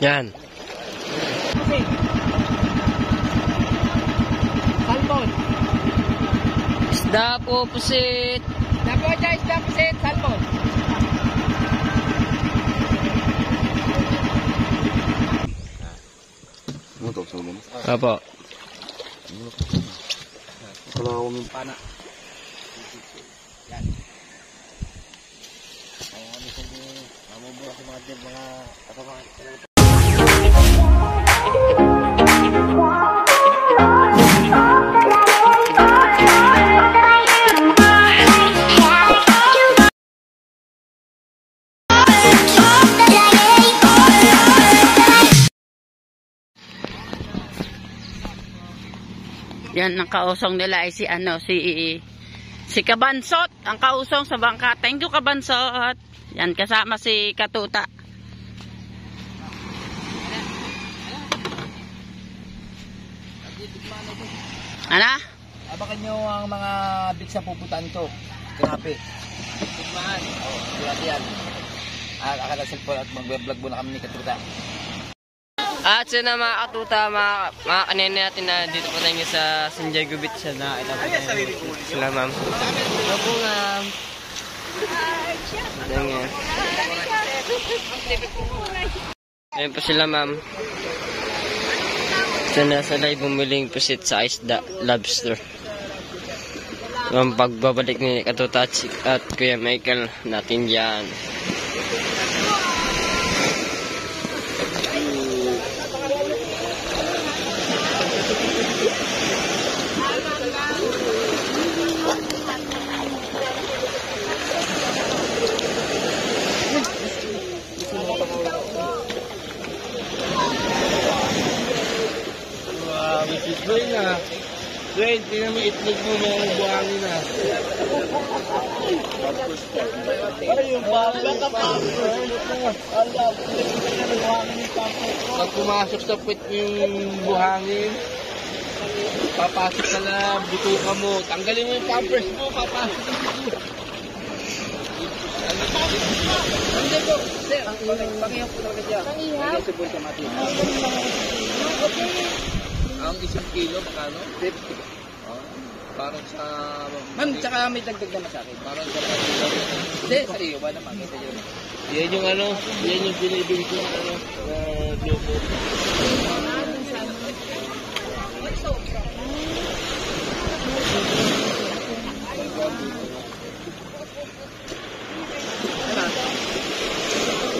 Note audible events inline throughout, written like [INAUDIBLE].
Yan. Salmon. Isda po, pusit. Dabo dyan, isda pusit, salmon. Ano to? Sa ulo mo? Apo. Wala akong yung Pana. Yan. Ay, ano sa mga mga mga katapangan. Yan, ang kausong nila ay si ano, si si Kabansot, ang kausong sa bangka. Thank you Kabansot. Yan, kasama si Katuta. Ano? Abakan nyo ang mga big sa puputan ko. Kinapi. Tikmaan. Oo, oh, grabe yan. Ah, akala cellphone at mag-vlog muna kami ni Katuta. At sa na mga katuta, mga, mga kanina natin na dito po tayo sa San Diego Beach sa nakita po tayo. Sila ma'am. Hello po ma'am. Ayan nga. Ayan po sila ma'am. Sa nasa live bumiling pusit sa isda, lobster. Ang pagbabalik ni si- at Kuya Michael natin yan. Dwayne ah. Dwayne, tingnan mo itlog mo mga buhangin na. Ano yung baba ka pa? Pag pumasok sa puwet mo yung buhangin, papasok ka na butuka mo. Tanggalin mo yung pampers mo, papasok yung butuka. Hindi po, sir. Pangiyaw po talaga siya. Pangiyaw? Ito po siya mati. Ang isang kilo, magkano? 50. Oh, parang sa... Ma'am, tsaka may dagdag naman sa akin. Parang sa... Hindi, sa iyo ba naman? Kita yun. Yan yung ano, yan yung binibili ko ng ano, uh, globo.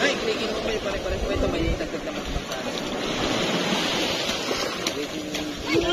Ay, clicking mo kayo pare-pare ito. May dagdag naman sa akin.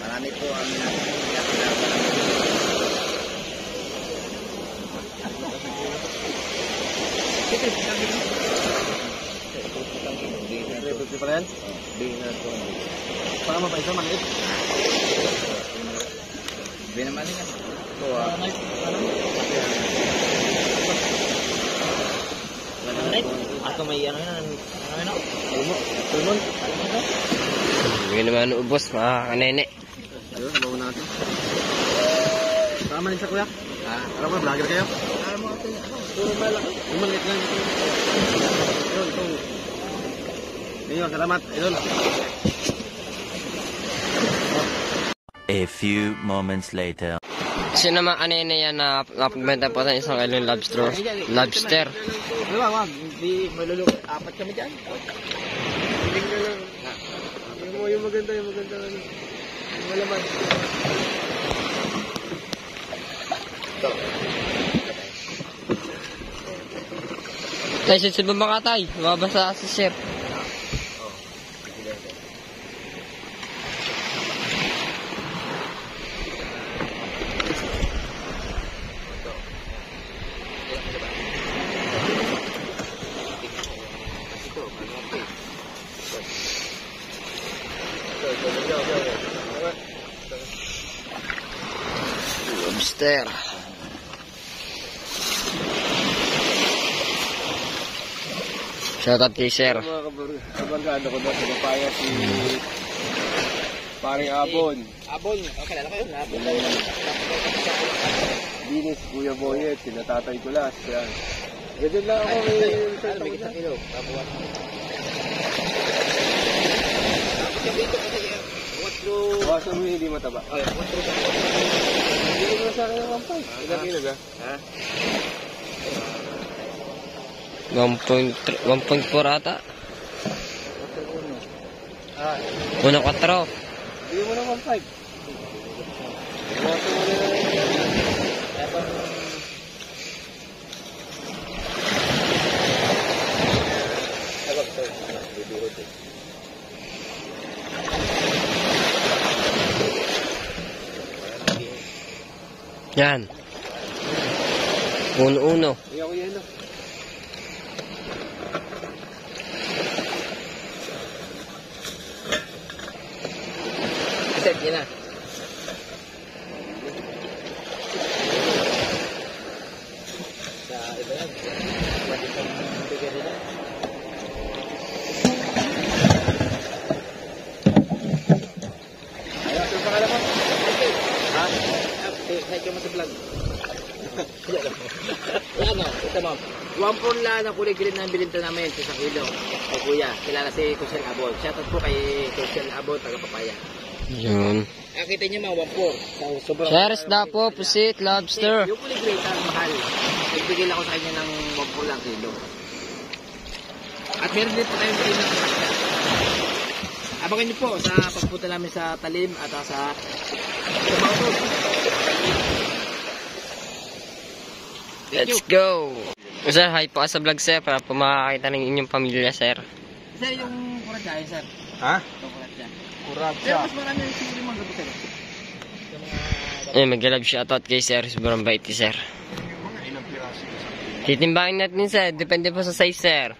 Marami po ang Pwede pa rin? Para mapaisa, maliit. Hindi naman yan. Ito ah. Ako may ano yan. Ano yan? Tumo. Tumon. Hindi mga kanene. Ayun, bawa natin. Tama rin sa kuya. Ah, alam mo, vlogger kayo? Alam mo ito. Puro malaki. Yung maliit lang. Ayun, ito. Ayun, salamat. Ayun. A few moments later. Sino naman kanina yan na napagbenta po tayo isang kilong lobster. Lobster. Ano ba, wag. Hindi malulok. Apat kami dyan. Ka lang. Yung, mo, yung maganda, yung maganda. Ano. Yung malaman. Tay, sit ba mga tay? Mabasa si chef. Lobster. Shoutout kay Sir. Mga kabarkada ko na sa papaya si paring Abon. Abon, okay, lala kayo. Abon daw. Dinis, Kuya Boyet, sila Tatay Kulas. Yan. Ganyan lang ako may Ano, may isang kilo. Tapos, medyo... Bawasan mo hindi mataba. Ay, matro ka. Hindi mo sa akin ng gampay. Ilang ilag ah? Ha? 1.4 ata. Ah. 1.4. Hindi mo na 1.5. Yan. Uno-uno. Iyak ko yan. Sir, yun na. Sa iba yan. Pwede kang bigyan nila. Ayaw, sir, pangalan mo? Ha? Ah, eh, kahit ka mo sa vlog. O, mo. One pound lang ang kulay green ng bilinta namin sa kilo. Kay kuya, kilala si Kusel Abol. Shoutout po kay Kusel Abol, taga Papaya. Yun. Nakita niyo mga one pound. So, Sir, isda po, pusit, lobster. yung kulay green ang mahal. Nagbigay lang ako sa kanya ng one pound lang kilo. At meron din po tayong green kasya. Abangan niyo po sa pagpunta namin sa Talim at sa sa Let's go. Sir, hi po ka sa vlog, sir, para po makakita ng inyong pamilya, sir. Sir, yung kuratsa, sir. Ha? Yung kuratsa. Kurap Sir, mas marami yung siguro mga gabi, sir. Eh, mag-love shoutout kay sir. Sobrang bait ni sir. Titimbangin natin, sir. Depende po sa size, sir.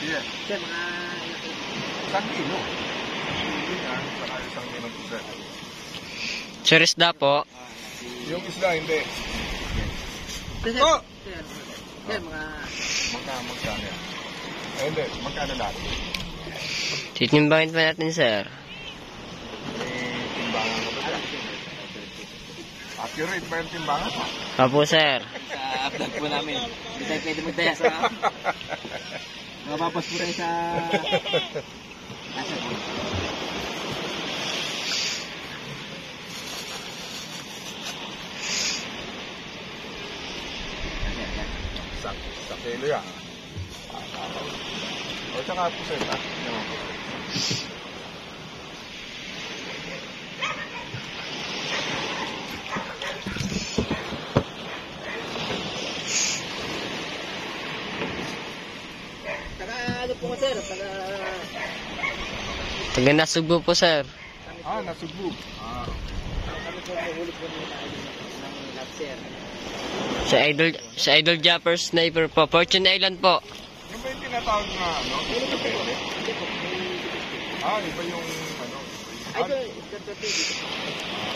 Yeah. Sir, mga... Isang kilo. Yan, saka isang kilo ng isda. Sir, isda po. Yung isda, hindi. Oh! sir, sir, mga... Magka, magkano yan? Eh, hindi. Magkano lahat? Titimbangin pa natin, sir. May timbangan ka ba dyan? Accurate ba yung timbangan? Apo, sir. Sa vlog po namin. Hindi tayo pwede magdaya sa... [LAUGHS] Mapapas po tayo sa... Nasa [LAUGHS] po. Sa, sa kilo yan. O, tsaka po sir, ha? Yung- Saka ano po nga sir, saka... Taga nasugbo po, sir. Ah, nasubog. Ah. Kami po mahulog po ng ng lobster. Sa Idol, sa Idol Japper Sniper po. Fortune Island po. Yung ba yung tinatawag na, ano? Pwede? Ah, iba yung, ano? Ito, ito.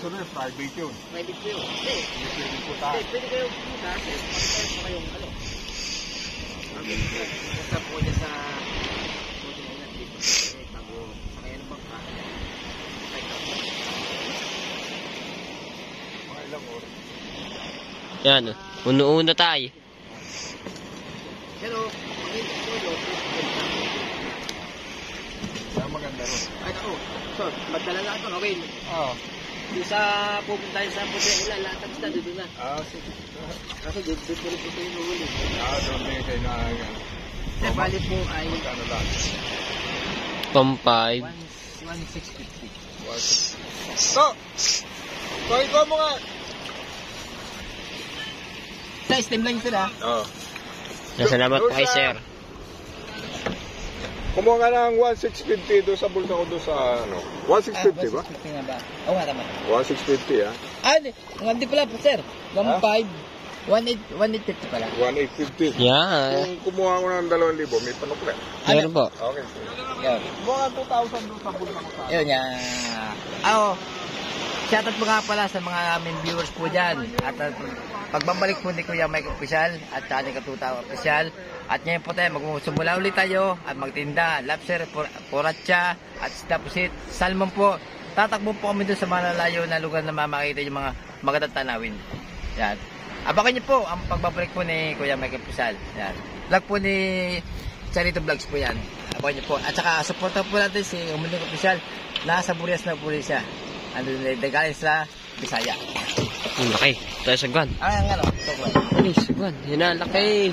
Sorry, private yun. Private yun. Hindi, Hindi pwede po hindi, tayo. pwede kayo pumunta po kayong ano. Po dyan sa... Na. Eh, Bago sa kaya ng bangka. Right now. Mga ilang oras. Yan. Uno-uno tayo. Hindi po yun, Kaya maganda rin. ay ako, so, magdala lang ito, okay. Ah, Di sa pupunta sa puti, wala, lahat ng isda dito na. ah, sige. Kasi dito, dito rin po tayo nuhuli. Ah, doon din kayo na, yan. Sir, bali po ay Magkano lang? Pang 5. 160 1,650. So, so ikaw mo nga. Sa stem lang ito na. Oh. Salamat po kay sir. Kumuha ka ng 1,650 doon sa bulsa ko doon sa ano. 1,650 ba? 1,650 na ba? Oo nga tama. 1,650 ah. Ah, di. Nga di pala po, sir. 1,500. 1,800 1,850 pala. 1,850. Yan. Kung kumuha ko ng 2,000, may panukle. Meron po. Okay. Yun. Kumuha ka 2,000 doon sa bulsa ko sa Yun nga. Ah, oh. Shoutout po nga pala sa mga aming viewers po dyan. At uh, pagbabalik po ni Kuya Mike Official at ating katuta Official. At ngayon po tayo, magmumula ulit tayo at magtinda. Lobster, por- poracha at stapusit. Salmon po. Tatakbo po kami doon sa malalayo na lugar na mamakita yung mga magandang tanawin. Yan. Abangan niyo po ang pagbabalik po ni Kuya Mike Official. Yan. Vlog po ni Charito Vlogs po yan. Abangan niyo po. At saka supportan po natin si Umuling Official. Nasa Burias na po siya. Ano na galing sa Bisaya. Ang laki. Tayo sa guwan. Ah, ang ano? So, well. Ay, sa. Yan na, laki.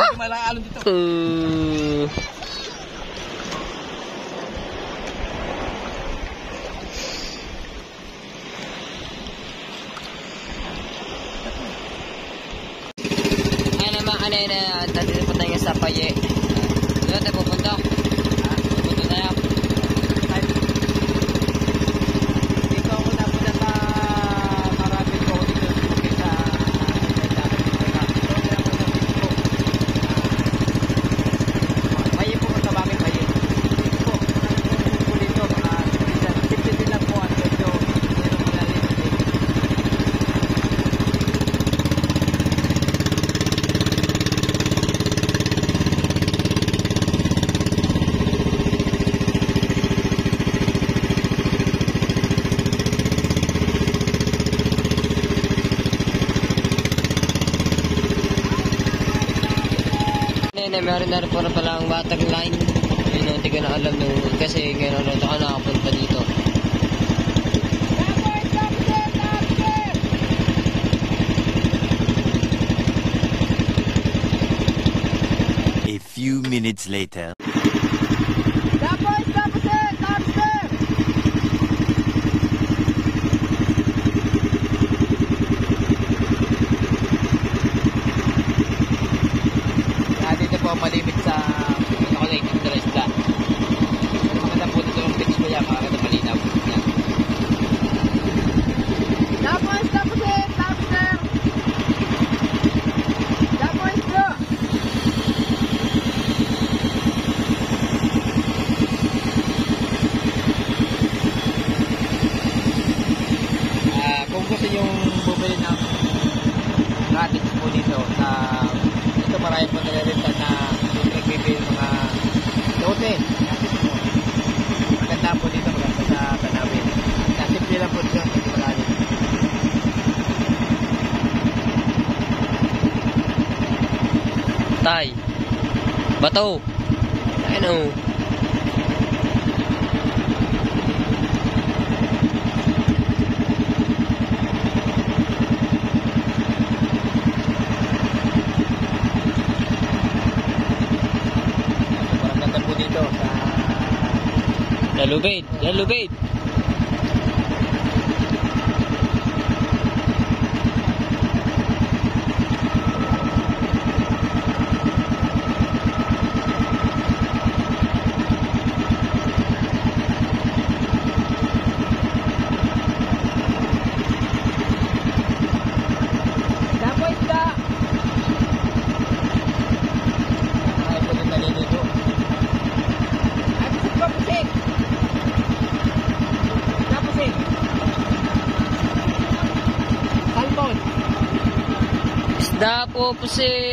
Ah! Malang alon dito. Uh, Ayun naman, ano yun, uh, dito po tayo sa paye. Later. Bato. Ayun o. Sobrang ganda po dito sa Yalubid. Yalubid. Dapo isda! Ay po din naliligo. Ay, pusik pa, pusik! Napusik! Salmon! Isda po,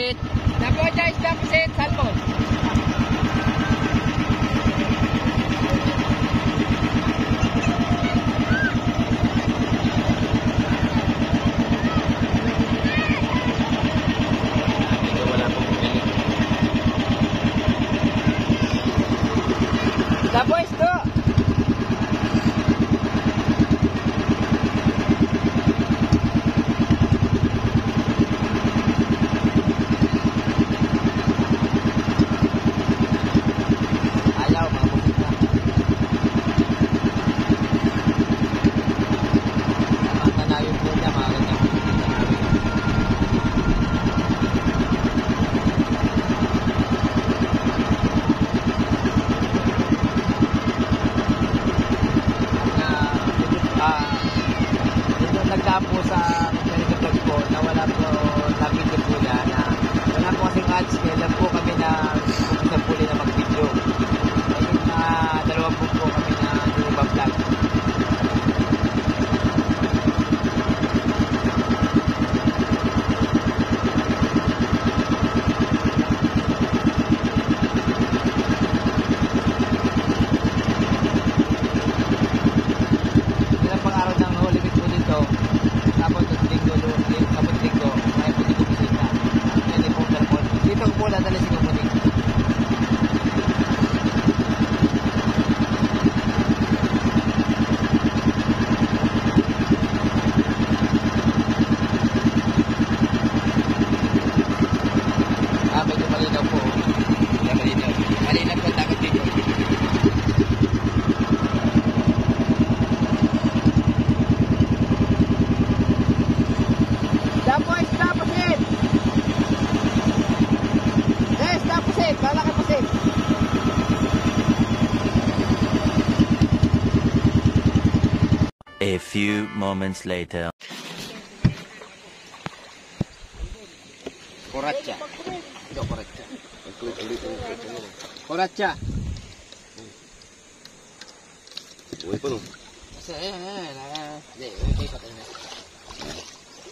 few moments later. Koratsa. Ito, koratsa. Koratsa. Uy pa no. Kasi, ayan, ayan, ayan. Hindi, okay, patay na.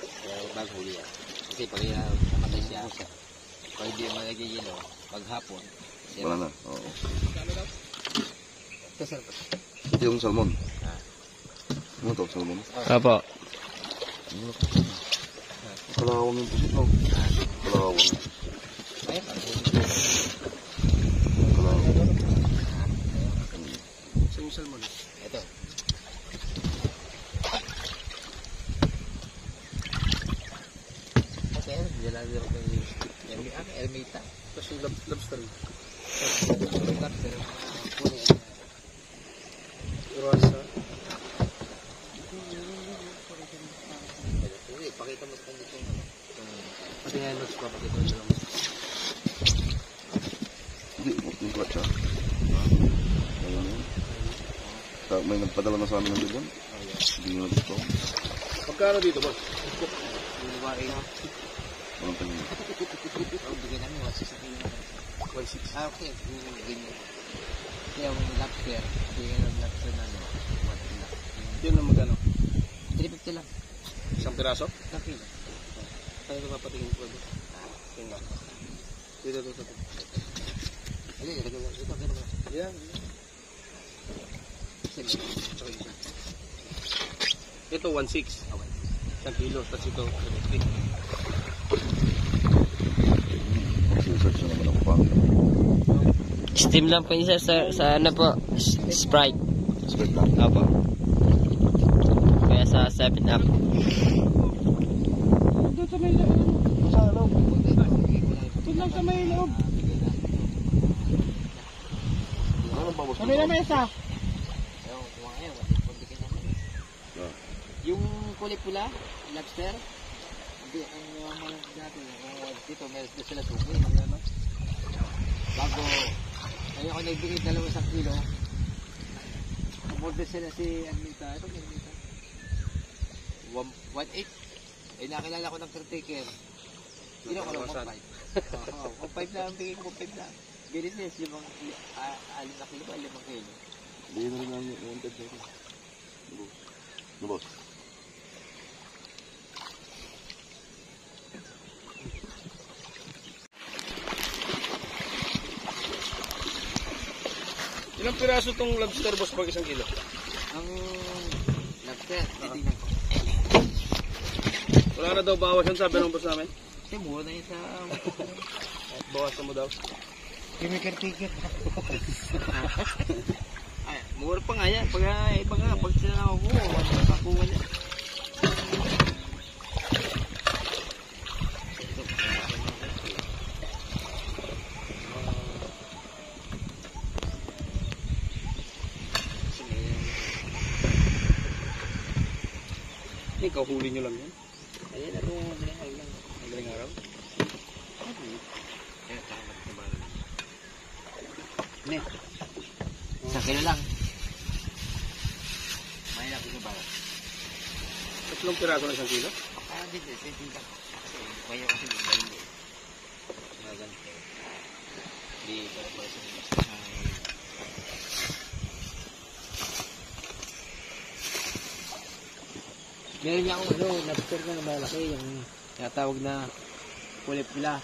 Kaya bago huli yan. Kasi pag uh, namatay siya, pag hindi malagay yun, oh, paghapon. Wala na. Oo. Ito, sir. Ito yung salmon. Ano to? Salmon? Opo. Kalawang yung pusit no? Kalawang. Kalawang. Ito. Okay, nilalagay ko yung Elmita. Tapos yung lab- lobster. Lobster. Puno. Urasa. Hindi, pakita mo sa kanya itong ano. Pati nga yung nuts pa. Pakita mo lang. Hindi, clutch ah. Ayun yun. Sa- May nagpadala na sa amin ng bilyan. Hindi nyo gusto. Magkano dito boss? Luwari na. Walang tingin. Ang bigyan namin, 1.6 na kilo. 1.6. Ah, okay. Kaya yung lobster, bigyan ng lobster na ano, 1 lang. Yun ang magkano? 350 lang. Isang piraso? Isang kilo. Tayo na papatingin ko. Tingnan. Dito, dito, dito. Hindi, ito, ito, ito, ito. Yan. Sige. Ito 1.6. Okay. Isang kilo. Tapos ito 350. Search na naman ako pa. Steam lang po sa, sa ano po, Sprite. Spread lang. Opo. Kaya sa 7 Up. Ano ba boss? Kami na mesa. Ewan, kung ano yun, wala- wala bigyan namin. Ah. Yung kulay pula, lobster, hindi, ang uh, mga dati, uh, dito, meron sila suki, mga ano. Bago, ay ako nagbigay dalawa sa kilo, umorder sila si Anita, ito si Anita. 1.8. Eh, nakilala ko ng caretaker. Hindi ako lang 1.5. Oo, 1.5 lang, bigay ko 1.5 lang. Business, limang, ah, alim na kilo ba? Limang kilo. Hindi na rin lang yung wanted dito. Ano boss? Ano boss? Ilang piraso tong lobster boss pag isang kilo? Ang lobster, titignan ko. Wala na daw bawas yan sabi ng boss namin. Kasi mura na yun sa... Bawasan mo daw. Kimi caretaker. [LAUGHS] Ay, mura pa nga yan. Pag ah, iba nga, pag sila na ako, wala kakuha niya. Ikaw huli nyo lang yan. Ayun, ano, binangal lang. Madaling araw. Kaya kamat na ba? Ne. Isang kilo lang. May laki ko ba? Tatlong piraso na isang kilo? Ah, di, di, di, di lang. Kaya kasi balik eh. Mga ganito. Di, para para sa Meron niya akong ano, lobster na malaki, yung tinatawag na kulip pula.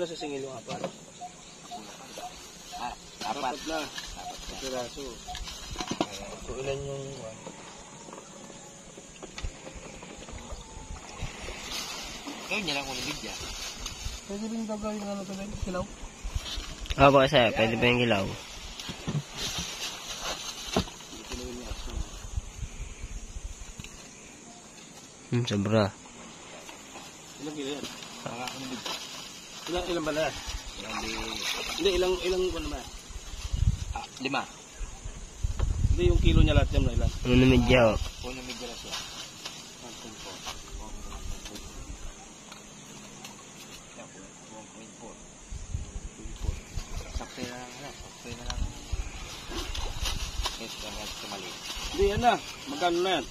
Na sa singil yung apat. Ah, apat. na. Apat na piraso. So ilan yung... Kaya niya lang. Pwede rin daw gawin ano to? Kilaw? Pwede ba yung? Hmm, sobra. Ilang, ilang ba na yan? Hindi, ilang, ilang ba naman? Ah, lima. Hindi, yung kilo niya lahat yan na ilan. Ano na medyo? Puno medyo na siya. Sakto na lang, ano, sakto na lang. Ito, ito mali. Hindi, yan na. Magkano na yan?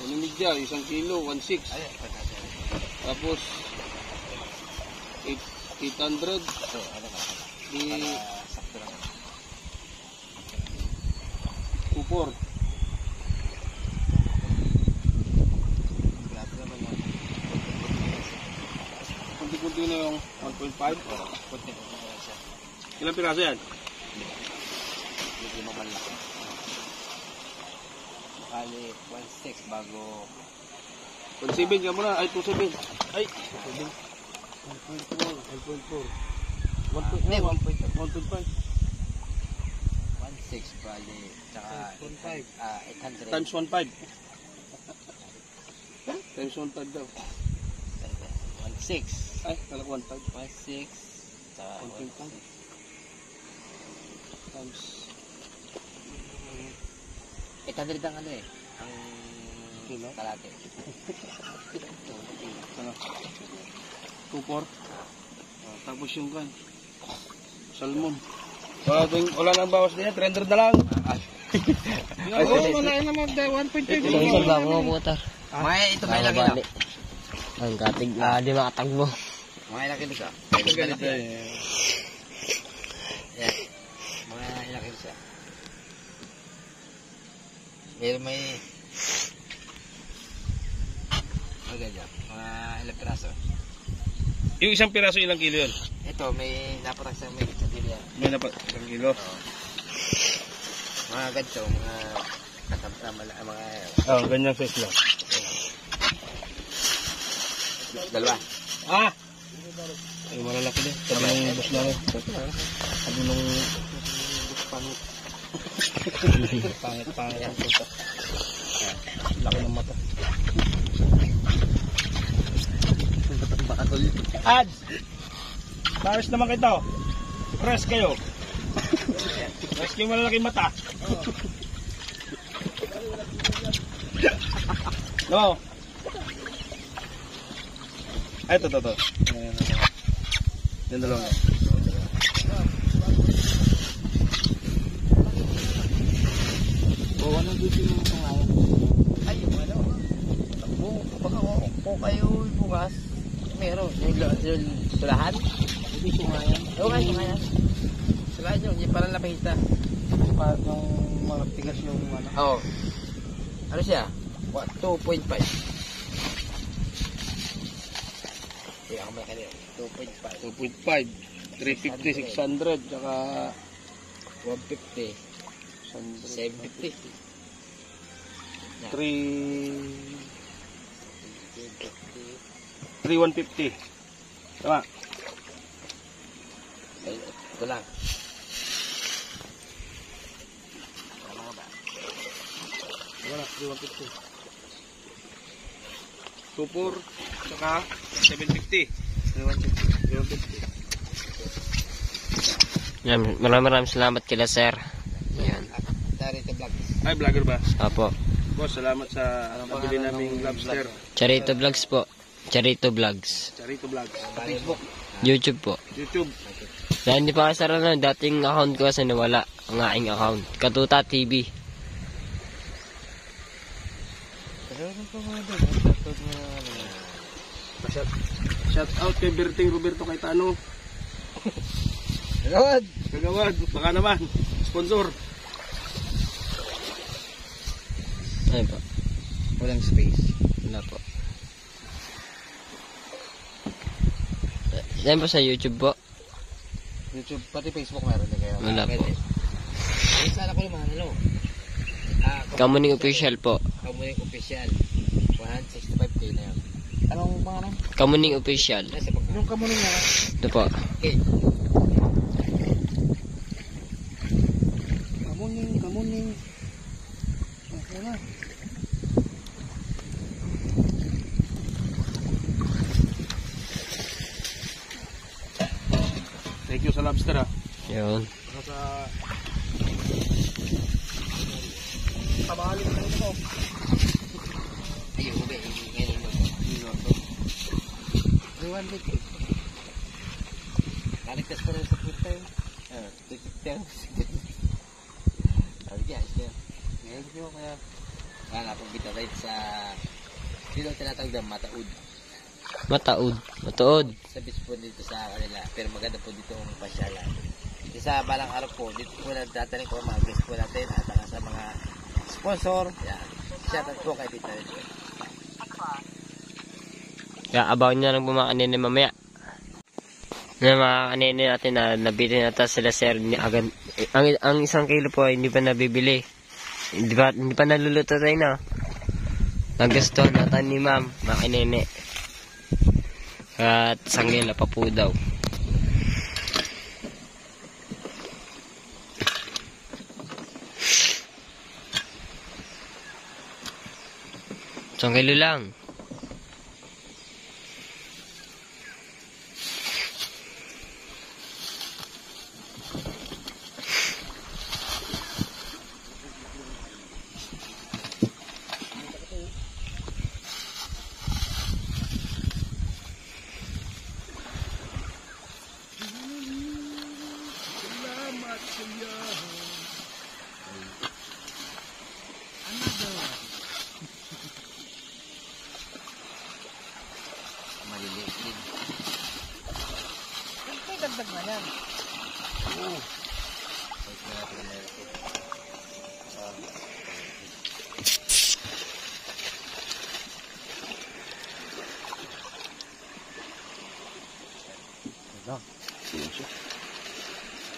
Unimidya, isang kilo, 1.6. Ay, Tapos, 8, 800. ito, ano. Di, Para sakto lang. 2.4. Grabe naman yan. Kunti-kunti na yung 1.5. Kunti-kunti na lang siya. Ilang piraso yan? Hindi mo malaki. Bali, 1.6 bago 1.7 ka muna. Ay, 2.7. Ay, 2.7. 1.4. 1.4. 1.5. 1.5. 1.6 bali. Tsaka 1.5. ah, 800. Times 1.5. [LAUGHS] Times 1.5 daw. 1.6. Ay, kala ko 1.5. 1.6. Tsaka 1.5. Times 800 ang ano eh. Ang Kilo? kalate. ano? 2.4. Ah, tapos yung kan. Salmon. Wala, ding- wala nang bawas din yan. 300 na lang. [LAUGHS] Ay, oo, wala na mag 1.5. Isang isang ba ako puta? May ito may laki na. Ang katig, ah, di makatagbo. Mga ilang kilo siya. Ito ganito eh. Yan. Mga ilang kilo siya. Meron may mga ganyan. Mga ilang piraso. Yung isang piraso ilang kilo yun? Ito, may napatak sa may sa dili yan. May dapat isang kilo. Mga ganito, mga katamtama na, mga Ah, ganyan size lang. dalawa. Ah! Ay, malalaki din. Sabi ng bus namin. Sabi nung bus pangit. Pangit, pangit. ang puta. Laki ng mata. Ads! Pares naman kayo. Press kayo. Press kayo malalaki mata. No. Ay, ito, ito, ito. Yung dalawa. O, anong bibili mo ngayon? Ay, ano? Takbo, baka ko, kayo bukas. Meron, yung, yung sulahan. Hindi sungayan. Oo, kayo sungayan. Sulahan yun, yung parang lapahita. Parang mga tigas yung ano. Oo. Ano siya? Wa- 2.5. Kaya ako may kanina. 2.5. 2.5. 350, 600, tsaka 150. 100. 750. 3... 3,150. Tama. Ay, ito lang. Tama ka ba? Wala, 3,150. 2,4, tsaka 750. 3,150. 3,150. Yan, maraming maraming salamat kila sir. Yan. Dari sa vlog. Ay, vlogger ba? Apo. Boss, salamat sa nabili naming lobster. Charito Vlogs po. Charito Vlogs. Charito Vlog. Facebook. YouTube po. YouTube. Dahil hindi pa kasi sara na, dating account ko kasi nawala ang aking account. Katuta TV. Shout, shout out kay Berting Roberto Caetano. Good. Kagawad, baka naman. Sponsor. Ayun po. Walang space. Wala po. Yan po sa YouTube po. YouTube, pati Facebook meron din kayo. Wala po. Ay, sana ko naman, ano? Ah, Kamuning official po. Kamuning official. 165k na yun. Anong pangalan? Kamuning official. Nasa pag... Yung kamuning na. Ito po. Okay. Kamuning, kamuning. lobster ah. Yun. Sa... Tabali na ito. Ayun, ube. Ngayon mo. Iwan dito. Kaligtas pa rin sa puta yun. Ah, tikit yan. Sabi niya, ayos na yun. Ngayon ko kaya. Kaya nga pag bitaw tayo sa... Dito ang tinatawag na mataud. Mataod. Matuod. Sa beach po dito sa kanila. Pero maganda po dito ang pasyalan. Kasi sa balang araw po, dito po nagtatanim ko ang mga guest po natin at sa mga sponsor. Yan. Shoutout po kay Tita Rachel. Kaya abangan nyo lang po mga mamaya. Na mga kanina natin na nabili na tayo sila sir ni agad. Ang, ang isang kilo po ay hindi pa nabibili. Hindi pa, hindi pa naluluto tayo na. Nagustuhan natin ni ma'am, mga kanina. At sanggila pa po daw. Isang kilo lang. Maliliit din.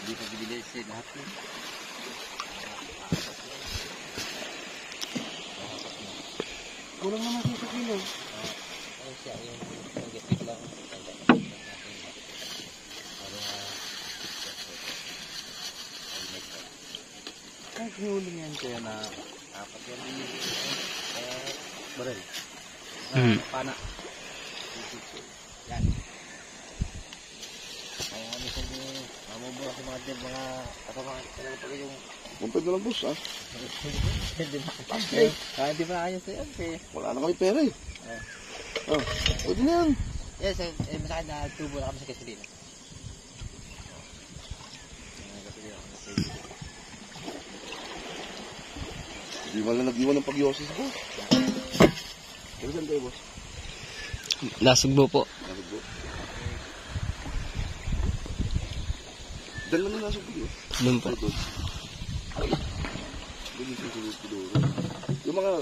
Hindi pa binili sa lahat yun. Kulang naman sa kilo. Ano siya, yung yung gipit lang. Ay, hinuli niyan kaya na apat yan. Eh, baril. Hmm. Pana. Yan. Kaya nga minsan yung mamubura sa mga din, mga katawan talaga pag Kumpay na lang boss ah. hindi makapagpapay. Ah, hindi pa ayos sa'yo. Eh. Wala na kami pera eh. Oh, pwede na yan. Yes, eh, eh, masakit na tubo na kami sa gasolina. Di ba na nag-iwan ng pag-yosis boss? Ano saan kayo boss? Nasugbo po. Nabig po. Dala na video. Doon po. Doon. Yung susunod doon. Yung mga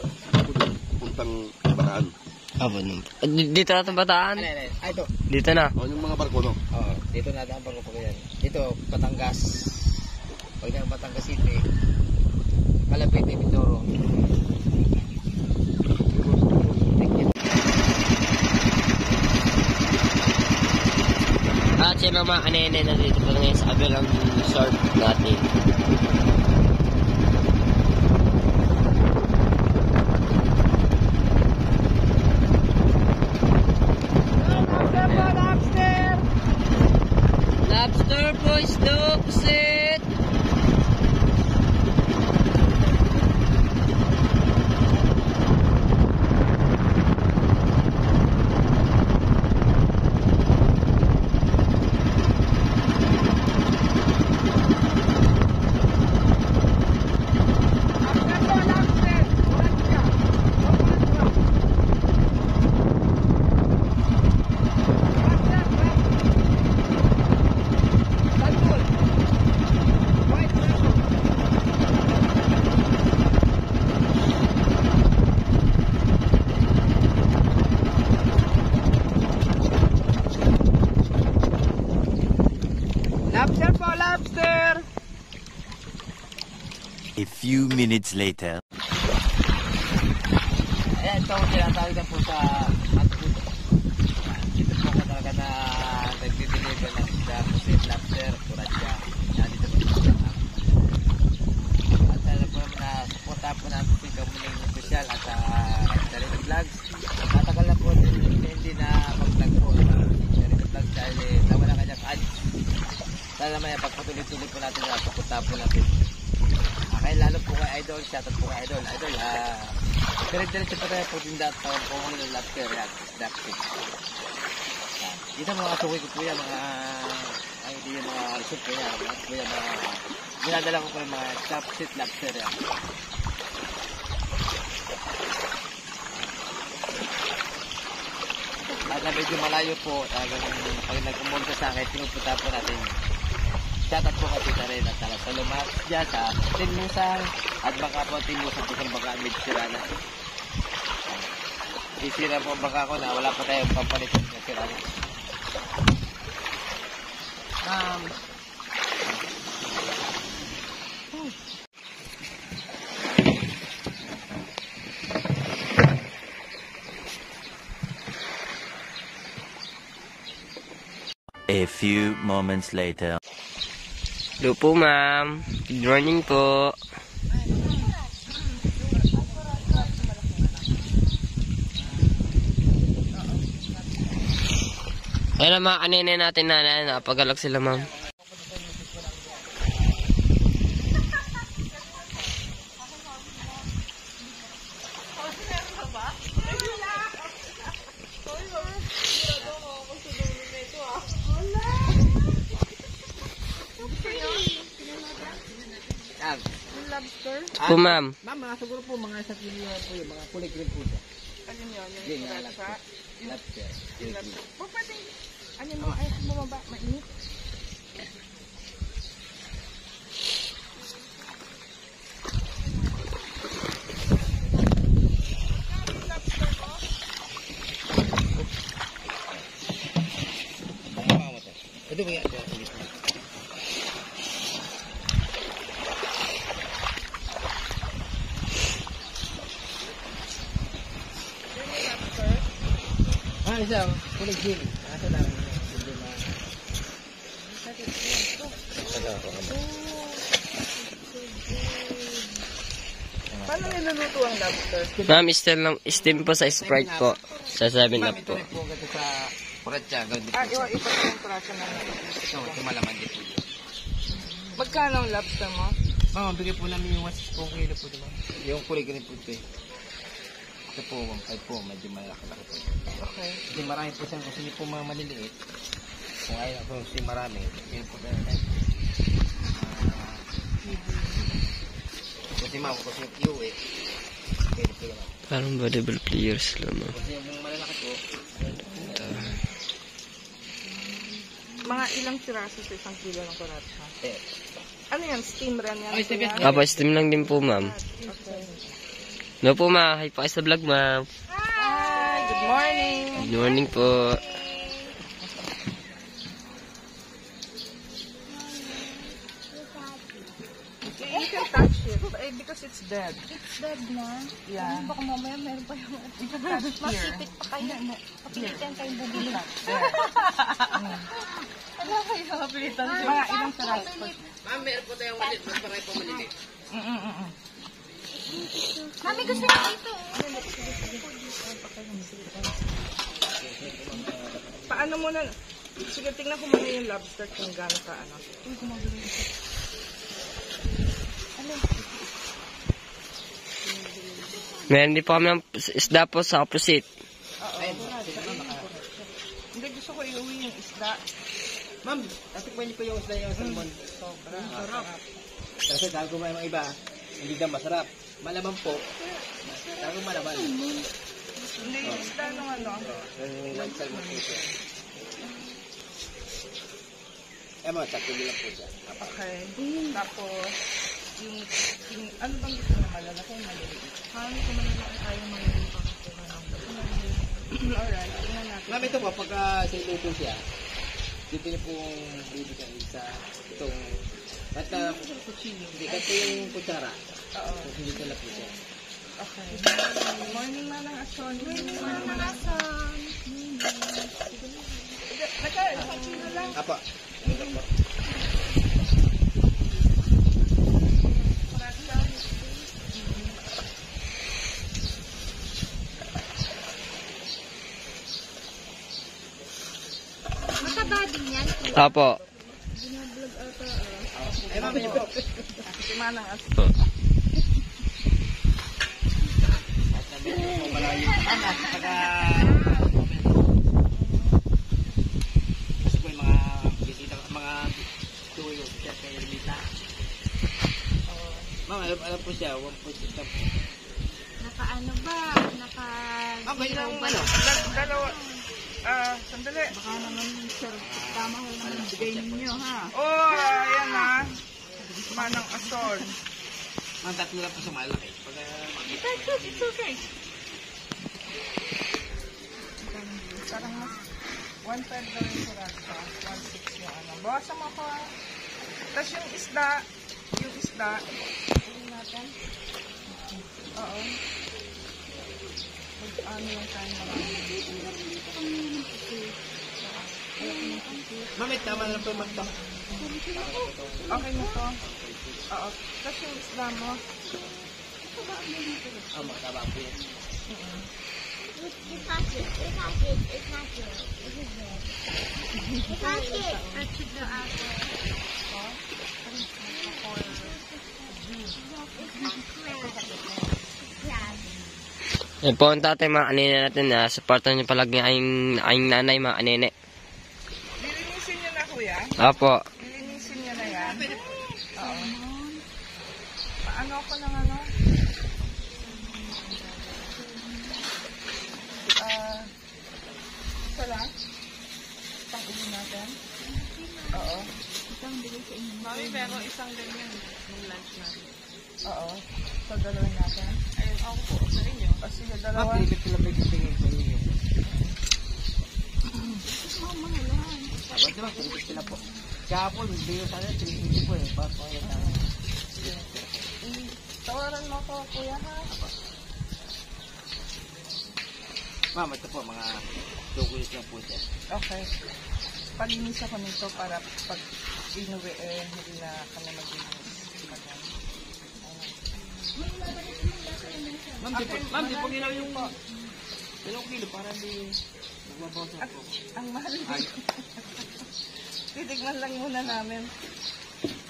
puntang bataan. Aba doon po. Ah, di- Dito na itong bataan. Ano, ano, ah, ito. Dito na. O, yung mga barko, no? Oo, dito na daan pag pag yan. Dito, Batangas. Pag ng Batangas City, Malapit, Mindoro. At siya mga kanina na dito po ngayon sa kabilang resort natin. Lobster po isdo, pusit! Lobster po, lobster! A few minutes later. Ayan, ito ang tinatawag na po sa Matuto. Dito po ako talaga na nagtitiligan ng isda, pusit, lobster, kuradya. Dito po sa At sana po na suporta po natin si Kamuling Official at uh, Charity Vlogs. Matagal na po hindi na mag-vlog po. Charity Vlogs dahil eh, nawala kanyang ads. Sana may tapon natin. Okay, lalo po kay Idol, shoutout po kay Idol. Idol, ah, dire-diretso pa tayo po tinda at tawag po kami ng lobster, yan, lobster. Ah, Dito mga suki ko po yan, mga, hindi yung mga resort ko yan, mga po yan, mga, ginadala ko po yung mga chopsit lobster yan. At na medyo malayo po, talagang pag nag-umunta sa akin, pinupunta po natin. Shoutout po kay Tita Ren at tala sa lumas dyan sa Tinmusang at baka po Tinmusang po baka medyo sira na. Sisira po baka ko na wala pa tayong pampalit na sira na. Um, A few moments later. Hello po, ma'am. Good morning po. Ayan ang mga kanina natin na na napagalak sila, ma'am. Ma'am. Ma'am, mga siguro po mga sa kilo po yung mga kulay green po siya. Ano yun? Yung lobster. Lobster. Ano mo, ay bumaba, mainit. Ito ba yan? Ah, green. Asa lang. Hindi ma... Paano niluluto ang lobster? Ma'am, steam, lang, steam po sa Sprite po. Sa 7 Ma'am, up ito po. po ganito sa kuratsa. Ganito Ah, iwa iba yung praso na Ito, ito malaman din po. Magkano ang lobster mo? Ma'am, bigay po namin yung 1 kilo po, diba? Yung kulay green po ito eh. Ito po, 1.5 po, medyo malaki-laki po. Okay. Kasi marami po siya, kasi hindi po mga maliliit. Kung ayaw po kasi marami, yun po na uh, Kasi ma'am, kasi yung PO eh. Parang volleyball players lang. Kasi yung malalaki po, Mga ilang siraso sa isang kilo ng kuratsa? eh. Ano yan? Steam rin yan? Apo, steam lang din po, ma'am. Okay. No po, ma. Hi po kayo sa vlog, ma'am. Hi! Good morning! Good morning po. You can touch it eh, because it's dead. It's dead na. Yeah. Baka mamaya meron pa yung You can [LAUGHS] touch here. masipit pa kayo. Papilitan kayong bubili. Wala kayo papilitan. Mga ilang. Ma'am, meron po tayong maliit, mas marami po maliliit. Mm-mm-mm. Mami, gusto niyo ito. Paano mo na? Sige, tingnan ko muna yung lobster kung gaano ka ano. Meron din po kami ng isda po sa opposite. Hindi, gusto ko iuwi yung isda. Ma'am, natikman niyo po yung isda yung salmon. Sobra. Sarap. Kasi dahil kumain mga iba, hindi daw masarap. Malaman po. Dahil malaman. Hindi, yung isda ng ano. Yung white salmon po siya. Eh sakto lang po siya. Okay. Tapos, yung, yung, ano bang gusto na malalaki o maliliit? Paano ko malalaki tayo maliliit pa kasi [CLEARS THROAT] Alright, tingnan natin. Ma'am, ito po, pagka silo po siya, dito niyo pong bibigyan sa itong at uh, hindi kasi yung kutsara. Oo. Dito lang po siya. Okay. Morning na lang, Ason. Morning na lang, Ason. Isang kilo lang. Apa. Mataba din yan. Apo. Siya. Ma'am, alam, alam po siya, 1.6 na po. Naka ano ba? Naka... Ma'am, ano? Dal- dalawa. Ah, sandali. Baka naman, sir, tama ko naman bigay ninyo, ha? Oh, ayan ha. Manang asol. Ma'am, tatlo lang po sa malaki. Pagka makita. It's okay. Parang mas one third daw yung kurasa. One six yung ano. Bawasan mo ako ha. Tapos yung isda, yung isda, uwi natin. Oo. Mag ano lang tayo marami. Ma'am, may tama na lang po yung magtama. Okay na to. Oo. Tapos yung isda mo, Ah, makataba po yan. It's not it. It's not it. It's not it. It's not it. Let's check the apple. Yan po ang tatay mga kanina natin na supportan niyo palagi ang aing nanay mga kanina. lilinisin nyo na kuya. Opo. Lilinisin nyo na yan. Oo. Paano ako ng ano? Ah, isa lang? Isang uwi natin? Oo. Mami, pero isang ganyan yung lunch natin. Oo. So, dalawin natin? Ayun, ako po. Sa inyo? O, sige, dalawa. pinipit ko lang po yung tingin ko ninyo. Tapos naman, pinipit ko lang po. Kahapon, hindi yung sana, pinipit ko eh. Bakit po yung tama? Tawaran mo ko, kuya, ha? Ma'am, ito po, mga chocolate lang po siya. Okay. Palinis ako nito para pag inuwi eh, hindi na kami maglinis. Ma'am, di po, ma'am, di po ginaw yung dalawang kilo para di magbabaw sa po. Ang mahal. Ay, Titignan lang muna namin.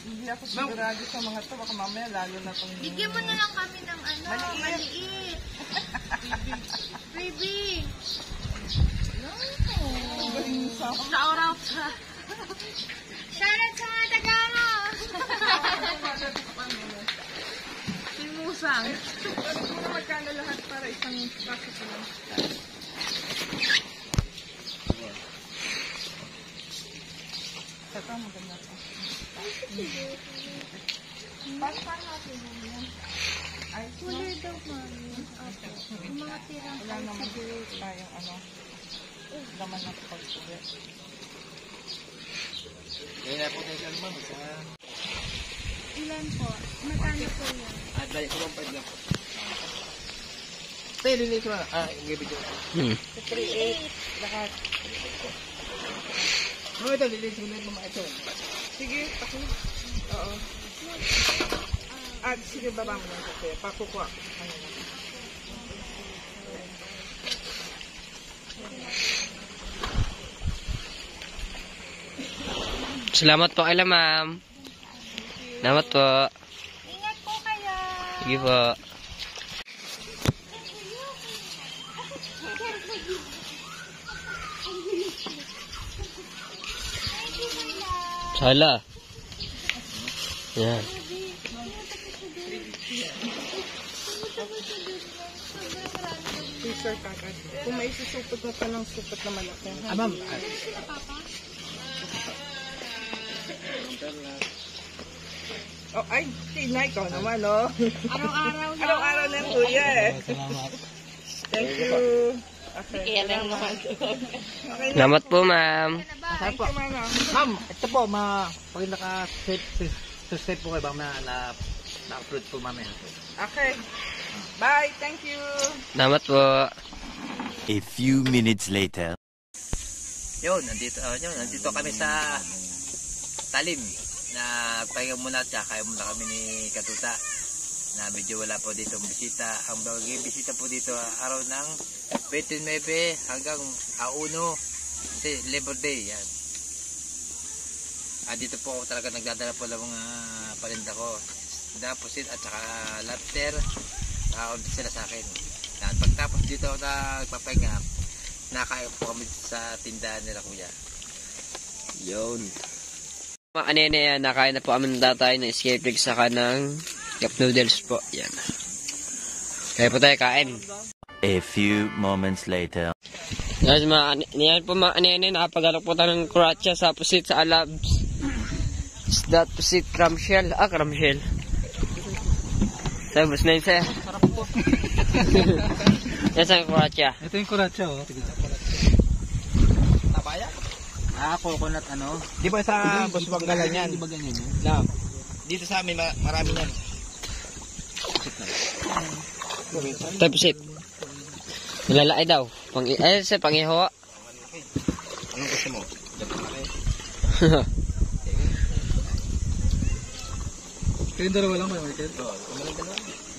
Hindi ako sigurado sa mga to. Baka mamaya lalo na itong... Bigyan mo na lang kami ng ano, Maliit. maliit. [LAUGHS] Baby. Sa oraw ka. Shoutout sa mga Tagalog. Simusang. Pero kung magkano lahat para isang packet lang. Ito, maganda to. Paano paano natin yan? Ay, Kulay daw, mami. Opo. Yung mga tirang Wala naman tayong ano, laman ng pag-uwi. Kaya po tayo sa ma'am, sa... Ilan po? Magkano po yan? At dahil ko lang pa lang po. Tayo, linis mo. Ah, yung video. Hmm. 3-8, lahat. Ma'am, ito, linis mo na yung mga ito. Sige, ako. Oo. Ah, sige, baba mo lang kasi. Pakukuha. Ano na. Salamat po kayo ma'am. Salamat po. Ingat po kayo. Sige po. Sala. Yan. Kagad. Kung may susupot na tanong supot na malaki. Ah, ma'am. Ah, Oh, ay, Tina, ikaw naman, no? Araw-araw na. Araw-araw na kuya, eh. salamat. Thank you. Okay. Okay na. Salamat po ma'am. Thank you. Ma'am, ito po, ma, pag naka-set, subscribe po kayo ba na, na, na-upload po mamaya. Okay. Bye. Thank you. Salamat po. A few minutes later. Yun, nandito, uh, yun, nandito kami sa talim na pahinga muna at kaya muna kami ni Katuta na medyo wala po dito bisita. Ang bagay bisita po dito araw ng 29 hanggang A1 kasi Labor Day yan. Ah, dito po ako talaga nagdadala po ng mga parinda ko. Deposit at saka lobster. Tawag sila sa akin. At pagtapos dito ako nagpapahinga, nakain po kami sa tindahan nila kuya. Yun. Mga kanina yan, nakain na po kami ng tatay ng escape egg saka ng cup noodles po. Yan. Kaya po tayo kain. A few moments later. Guys, mga, yan po mga kanina, nakapagalok po tayo ng kuratsa sa pusit sa alabs. Is that pusit clamshell? Ah, clamshell. Sabi, bus na yun sa'yo. Sarap po. [LAUGHS] yan sa kuratsa. Ito yung kuratsa, oh. Ah, coconut ano? Di ba sa Buswanggalan yan? Di ba ganyan yun? No. Dito sa amin, ma- marami yan. Tayo pusit. Nilalaki daw. Pang, ay, sa pangiho. Anong gusto mo? [LAUGHS] Kayong dalawa lang ba, Michael?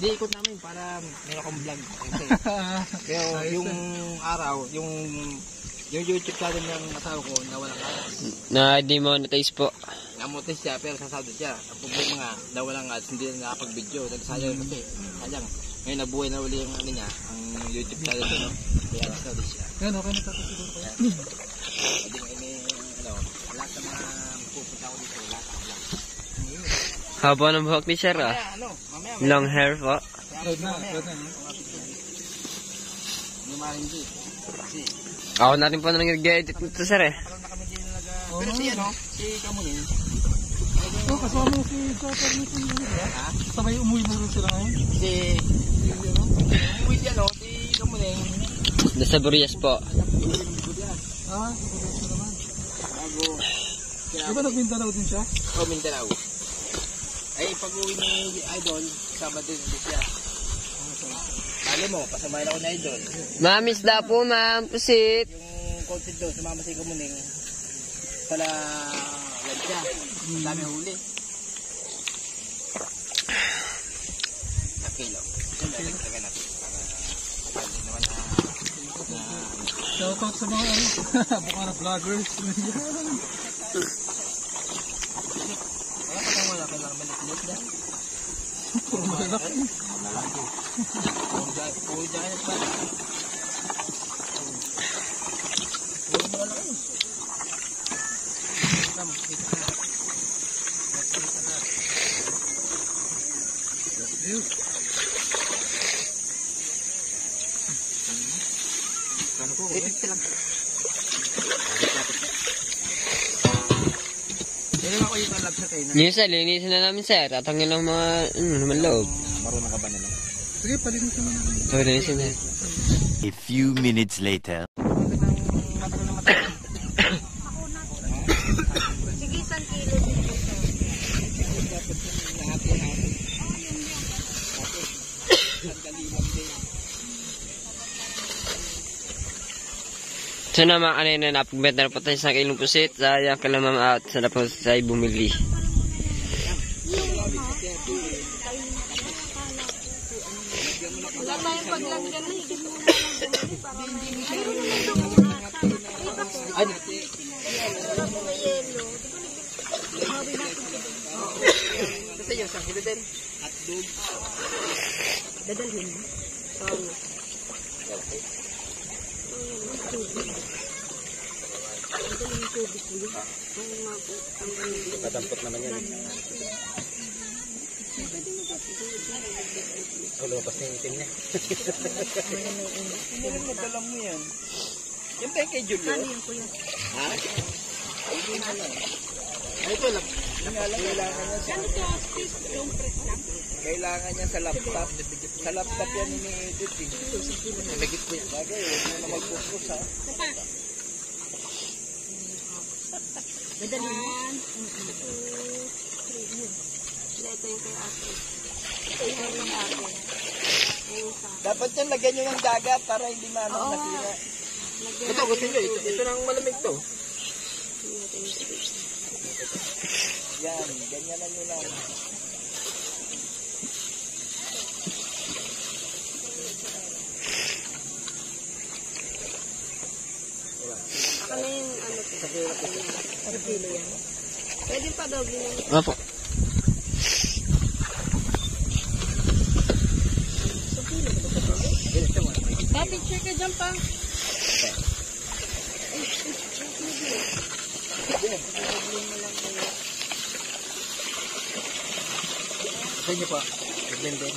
Di, ikot namin para meron akong vlog. [LAUGHS] Kasi, pero yung araw, yung yung YouTube channel ng asawa ko nawala ka. na demonetize po. Namotis siya pero sasado siya. Ang problema nga, nawala nga at hindi na nakapag-video. Nagsayang kasi. Sayang. Ngayon nabuhay na uli yung ano niya, ang YouTube channel niya. Kaya alis na ulit siya. Yan, okay na tapos siguro kayo. Pwede nga ini, ano, lahat ng mga pupunta ko dito, lahat ako lang. Haba ng buhok ni Sir ah. Kaya ano, mamaya, Long hair po. Road na, road na. no? Hindi marinji. Kasi, Ako na rin po na nag-edit nito Sir eh. Pero si ano, si Kamunin, Oh, kasama mo si Chopper nito? Sabay umuwi na rin sila ngayon. si, umuwi si ano, si Kamunin, Nasa Burias po. Ah, siguro siya naman. bago, Di ba nagmindanao din siya? Oh, Mindanao. Ay, pag-uwi ni Idol, Sabado din siya. Bali mo, pasamahin ako ni Idol. Mamis da po ma'am, pusit. Yung content doon, sumama si Kumuning. Pala, lag siya. Ang dami huli. Okay lang. Lalagyan natin. Para, hindi naman na, na, Shoutout sa mga ano, [LAUGHS] Bukana vloggers. [LAUGHS] wala pa kang wala, kailangan malit-lit na. Puro malalaki. Puro dyan, puro dyan, pa. Puro malalaki. Kita mo, kita na. Kita na. Ipit lang. Tayo na. Yung Sir, linisin na namin Sir. Tatangin lang mga, ano naman loob. Marunong ka ba nila? Sige, palinisin mo na. So, linisin na. A few minutes later. Sige, isang kilo dito, sir. So na mga kanina, napagbenta na po tayo sa kilong pusit. Sayang ka lang ma'am at sa po tayo bumili. Wala tayong paglagyan na. Hindi mo Ay, Kasi yung isang kilo din. At dog. Dadalhin mo. Oo. Dadalhin yung tubig mo yun. Ang mga po. Ang ganun. Kadampot naman yan. Oh, lumabas na yung itim niya. Pero madala mo yan. Yung tayo kay Julio. Ano yun, kuya? Ha? Ay, ito lang. Kailangan niya sa... Kailangan niya sa laptop. Sa laptop yan ini-edit eh. Nagit ko yan. Bagay, huwag mo na mag-focus ha. Dadalhin mo. Ito yung kay ate. Ito yung ate. Dapat yan, lagyan nyo ng dagat para hindi maano Oo. nasira. Ito, gusto nyo. Ito, ito nang malamig to. Yan, ganyan na nyo lang. Na yung ano to. Sa kilo yan. Pwede pa doble. Opo. Pa, picture ka dyan pa. Sa inyo po. Blend din.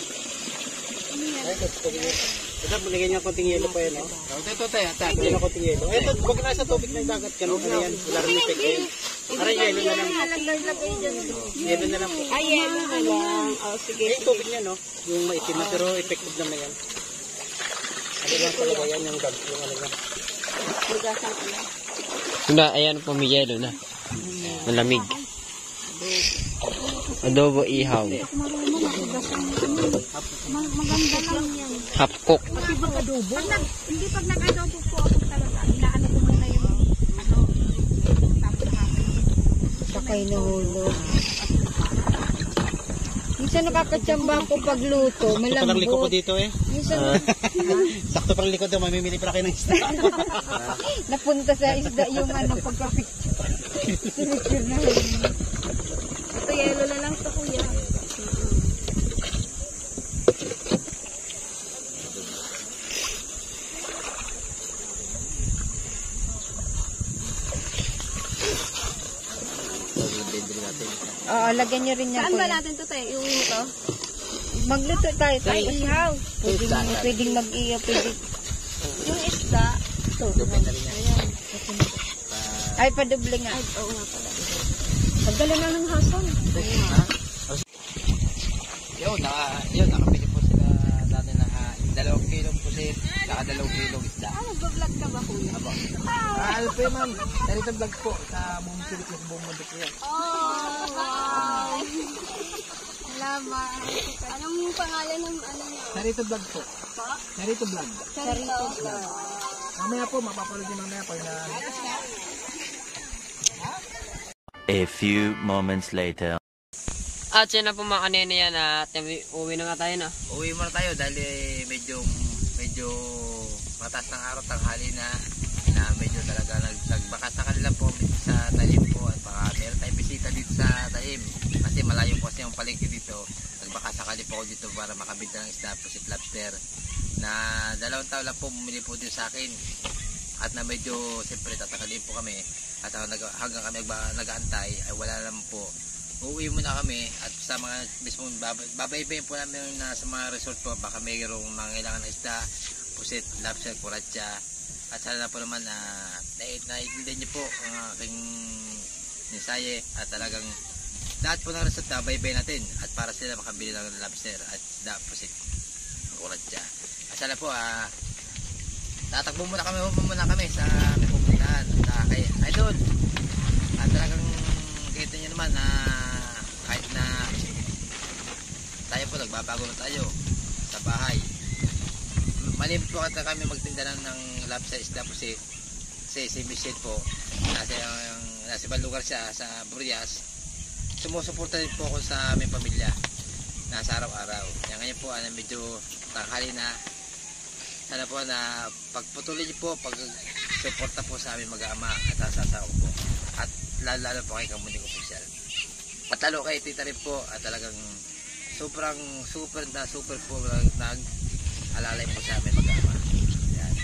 Ito, malagyan niya konting yelo pa yan, oh. Ito, ito, tayo. Ito, niya konting yelo. Ito, huwag na sa tubig ng dagat. Ganun na yan. Wala rin effect yan. Aray, yelo na lang. Yelo na lang po. Ay, yelo na lang. Oh, sige. Eh, yung tubig niya, no? Yung maitim na, pero effective naman yan. Ano lang talaga yan, yung gag, yung ano nga. Ko. Na, ayan po, may yelo na. Malamig. Adobo ihaw. Maganda lang yan. Half cook. Pag nag, hindi pag nag-adobo po ako talaga, inaano ko muna yung ano, tapos Sakay na hulo. Minsan nakakatsamba ako pagluto, Sakto pang liko ko malambot. dito, eh. Minsan [LAUGHS] Sakto pang liko daw, mamimili pa kayo ng isda. [LAUGHS] napunta sa isda yung ano, pagka-picture. Picture na hulo. Ito, yelo na lang to, kuya. Oo, lagyan nyo rin yan Saan po. ba natin to, tayo? Iuwi mo to? Magluto tayo, tayo ihaw. Pwedeng, pwedeng mag-ihaw, pwedeng. Yung isda. Ito. Ayan. Ay, padoble nga. Ay, oo nga pala. Pagdala na ng hason. Yun, naka, yun, nakapili po sila dati na ha, dalawang kilong pusit, saka dalawang kilong isda. Ah, nag-vlog ka ba, kuya? Abo. Ah, ano po yun, ma'am? Narito vlog po sa buong silik ng buong mundo po yan. Oh, wow. Salamat. Anong pangalan ng ano niya? Narito vlog po. Narito vlog. Sarito. Mamaya po, mapapanood niyo mamaya pag na... A few moments later. At siya na po mga kanina yan at uwi na nga tayo na. Uwi muna tayo dahil eh, medyo medyo mataas ng araw tanghali na na medyo talaga nag, nagbaka sa kanila po sa talim po at baka meron tayong bisita dito sa talim kasi malayo po kasi yung palengke dito. Nagbaka sakali po ako dito para makabita ng isda po si lobster na dalawang taon lang po bumili po din sa akin. At na medyo siyempre tatakalin po kami. At hanggang kami nag-aantay ay wala naman po. Uuwi muna kami at sa mga mismo baba- babaybayin po namin na sa mga resort po. Baka mayroong mga kailangan na isda pusit, lobster, kuratsa at sana po naman na uh, naiintindihan niyo po ang aking mensahe at talagang lahat po ng resort na baybay natin. At para sila makabili ng lobster at isda, pusit, kuratsa at sana po ah tatakbo muna kami muna kami sa may pupuntahan sa kay Idol. At talagang kita nyo naman na kahit na tayo po nagbabago na tayo sa bahay malimit po kata kami magtinda ng, lobster isda po si si, si Michelle po. Nasa, yung, nasa ibang lugar siya sa Burias sumusuporta din po ako sa aming pamilya. Nasa araw-araw. Yan ngayon po ano, medyo tanghali na. Sana po na pagpatuloy niyo po pag suporta po sa aming mag-ama at sa asawa ko po. At lalo, lalo po kay Kamuning Official at lalo kay Tita rin po at talagang sobrang super na super po nag alalay po sa amin mag-ama yan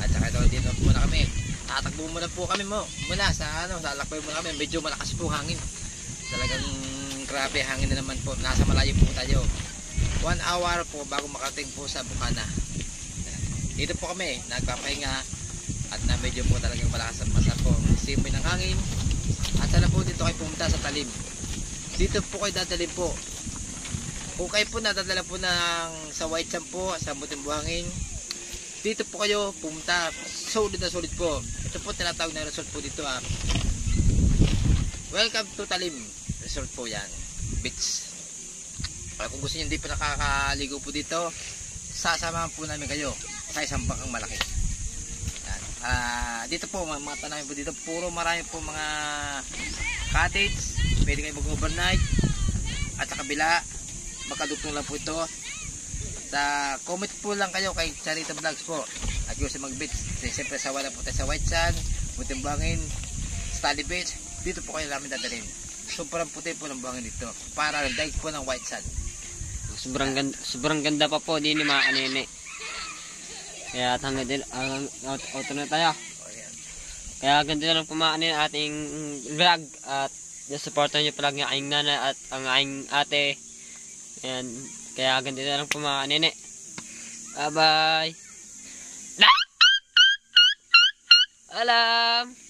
at saka ito dito muna kami. Tatakbo muna po kami mo muna sa ano sa lakbay muna kami. Medyo malakas po hangin. Talagang grabe hangin na naman po. Nasa malayo po tayo. One hour po bago makarating po sa Bukana. Dito po kami nagpapahinga. At na medyo po talagang malakas at masarap po simoy ng hangin. At sana po dito kayo pumunta sa talim. Dito po kayo dadalhin po kung kayo po nadadala po ng sa White Sand po sa Buting Buhangin dito po kayo pumunta. Solid na solid po. Ito po tinatawag na resort po dito ah. Welcome to Talim. Resort po yan. Beach. Kaya kung gusto niyo hindi po nakakaligo po dito sasamahan po namin kayo sa isang bangkang malaki. Yan. Ah, dito po mga, mga tanawin po dito puro marami po mga cottage. Pwede kayo mag-overnight. At sa kabila magkadugtong lang po ito sa comment po lang kayo kay Charita Vlogs po at gusto mag beach siyempre sa wala po tayo sa White Sand Butimbangin Stally Beach dito po kayo namin dadalhin. Sobrang puti po ng buhangin dito. Para lang dahil po ng white sand. Sobrang ganda, sobrang ganda pa po din ni mga kanini. Kaya at hanggang din, uh, out, auto na tayo. Kaya ganito na lang po mga kanini ating vlog at supportan niyo palagi ang aking nanay at ang aking ate. Ayan, kaya ganito na lang po mga kanini. Bye bye! Alam!